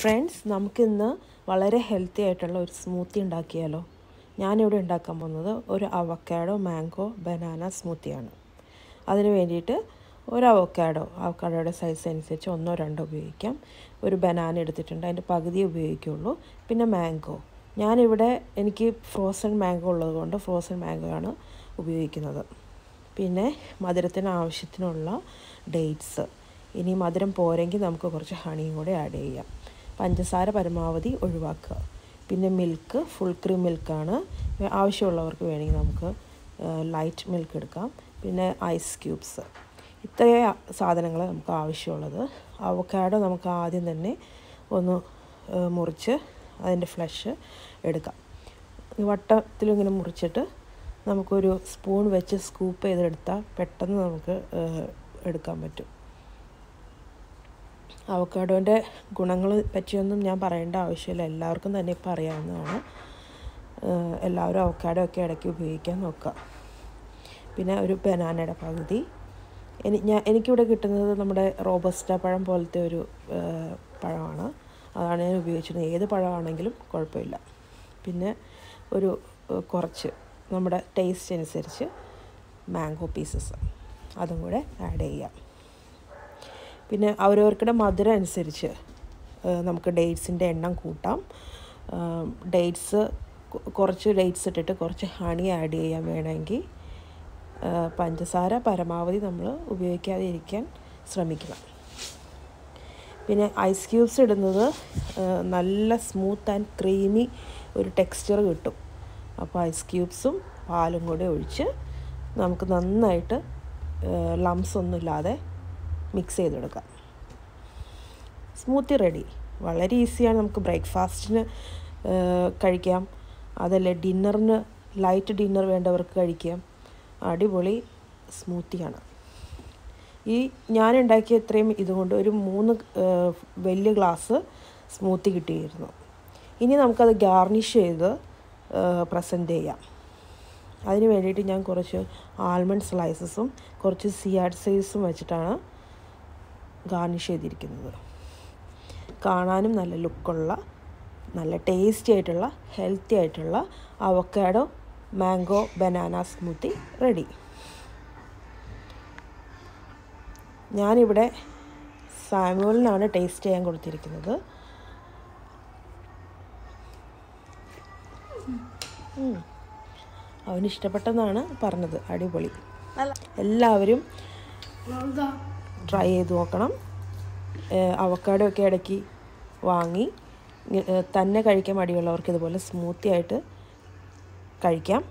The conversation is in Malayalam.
ഫ്രണ്ട്സ് നമുക്കിന്ന് വളരെ ഹെൽത്തി ആയിട്ടുള്ള ഒരു സ്മൂത്തി ഉണ്ടാക്കിയാലോ? ഞാനിവിടെ ഉണ്ടാക്കാൻ പോകുന്നത് ഒരു അവക്കാഡോ മാംഗോ ബനാന സ്മൂത്തിയാണ്. അതിന് വേണ്ടിയിട്ട് ഒരു അവക്കാഡോ അവക്കാഡോയുടെ സൈസ് അനുസരിച്ച് ഒന്നോ രണ്ടോ ഉപയോഗിക്കാം. ഒരു ബനാന എടുത്തിട്ടുണ്ട് അതിന്റെ പകുതി ഉപയോഗിക്കുള്ളൂ. പിന്നെ മാംഗോ. ഞാനിവിടെ എനിക്ക് ഫ്രോസൺ മാംഗോ ഉള്ളതുകൊണ്ട് ഫ്രോസൺ മാംഗോ ആണ് ഉപയോഗിക്കുന്നത്. പിന്നെ മധുരത്തിന് ആവശ്യത്തിനുള്ള ഡേറ്റ്സ് ഇനി മധുരം പോരെങ്കിൽ നമുക്ക് കുറച്ച് ഹണിയും കൂടെ ആഡ് ചെയ്യാം. പഞ്ചസാര പരമാവധി ഒഴിവാക്കുക. പിന്നെ മിൽക്ക് ഫുൾ ക്രീം മിൽക്കാണ് ആവശ്യമുള്ളവർക്ക് വേണമെങ്കിൽ നമുക്ക് ലൈറ്റ് മിൽക്ക് എടുക്കാം. പിന്നെ ഐസ് ക്യൂബ്സ് ഇത്രയും സാധനങ്ങൾ നമുക്ക് ആവശ്യമുള്ളത്. അവക്കാഡോ നമുക്ക് ആദ്യം തന്നെ ഒന്ന് മുറിച്ച് അതിന്റെ ഫ്ലഷ് എടുക്കാം. വട്ടത്തിലിങ്ങനെ മുറിച്ചിട്ട് നമുക്കൊരു സ്പൂൺ വെച്ച് സ്കൂപ്പ് ചെയ്തെടുത്താൽ പെട്ടെന്ന് നമുക്ക് എടുക്കാൻ പറ്റും. അവക്കാഡോന്റെ ഗുണങ്ങൾ പറ്റിയൊന്നും ഞാൻ പറയേണ്ട ആവശ്യമില്ല. എല്ലാവർക്കും തന്നെ ഇപ്പോൾ അറിയാവുന്നതാണ്. എല്ലാവരും അവക്കാഡോ ഒക്കെ ഇടയ്ക്ക് ഉപയോഗിക്കാൻ നോക്കുക. പിന്നെ ഒരു ബനാനയുടെ പകുതി. എനി ഞാൻ എനിക്കിവിടെ കിട്ടുന്നത് നമ്മുടെ റോബസ്റ്റ പഴം പോലത്തെ ഒരു പഴമാണ്. അതാണ് ഞാൻ ഉപയോഗിച്ചിരുന്നത്. ഏത് പഴമാണെങ്കിലും കുഴപ്പമില്ല. പിന്നെ ഒരു കുറച്ച് നമ്മുടെ ടേസ്റ്റ് അനുസരിച്ച് മാംഗോ പീസസ്. അതും കൂടെ ആഡ് ചെയ്യാം. പിന്നെ അവരവർക്കുടെ മധുരം അനുസരിച്ച് നമുക്ക് ഡേറ്റ്സിന്റെ എണ്ണം കൂട്ടാം. ഡേറ്റ്സ് കുറച്ച് ഡേറ്റ്സ് ഇട്ടിട്ട് കുറച്ച് ഹണി ആഡ് ചെയ്യാൻ വേണമെങ്കിൽ പഞ്ചസാര പരമാവധി നമ്മൾ ഉപയോഗിക്കാതെ ഇരിക്കാൻ ശ്രമിക്കണം പിന്നെ ഐസ് ക്യൂബ്സ് ഇടുന്നത് നല്ല സ്മൂത്ത് ആൻഡ് ക്രീമി ഒരു ടെക്സ്ചർ കിട്ടും. അപ്പോൾ ഐസ് ക്യൂബ്സും പാലും കൂടെ ഒഴിച്ച് നമുക്ക് നന്നായിട്ട് ലംസ് ഒന്നുമില്ലാതെ മിക്സ് ചെയ്തെടുക്കാം സ്മൂത്തി റെഡി. വളരെ ഈസിയാണ് നമുക്ക് ബ്രേക്ക്ഫാസ്റ്റിന് കഴിക്കാം. അതല്ലേ ഡിന്നറിന് ലൈറ്റ് ഡിന്നർ വേണ്ടവർക്ക് കഴിക്കാം. അടിപൊളി സ്മൂത്തിയാണ്. ഈ ഞാൻ ഉണ്ടാക്കിയ ഇത്രയും ഇതുകൊണ്ട് ഒരു മൂന്ന് വലിയ ഗ്ലാസ് സ്മൂത്തി കിട്ടിയിരുന്നു. ഇനി നമുക്കത് ഗാർണിഷ് ചെയ്ത് പ്രസന്റ് ചെയ്യാം. അതിന് വേണ്ടിയിട്ട് ഞാൻ കുറച്ച് ആൽമണ്ട് സ്ലൈസസും കുറച്ച് സിയാഡ് സൈസും വെച്ചിട്ടാണ് ഗാർണിഷ് ചെയ്തിരിക്കുന്നത്. കാണാനും നല്ല ലുക്കുള്ള നല്ല ടേസ്റ്റി ആയിട്ടുള്ള ഹെൽത്തി ആയിട്ടുള്ള avocado mango banana smoothie ready. ഞാനിവിടെ സാമുവലിനാണ് ടേസ്റ്റ് ചെയ്യാൻ കൊടുത്തിരിക്കുന്നത്. അവന് ഇഷ്ടപ്പെട്ടെന്നാണ് പറഞ്ഞത്. അടിപൊളി. എല്ലാവരും ട്രൈ ചെയ്ത് നോക്കണം. അവക്കാഡോ ഒക്കെ ഇടയ്ക്ക് വാങ്ങി. തന്നെ കഴിക്കാൻ മടിയുള്ളവർക്ക് ഇതുപോലെ സ്മൂത്തി ആയിട്ട് കഴിക്കാം.